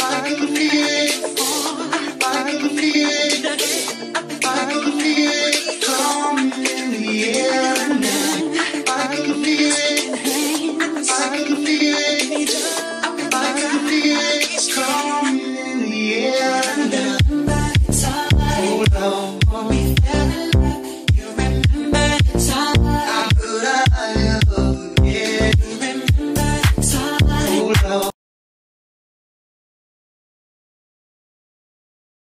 I can feel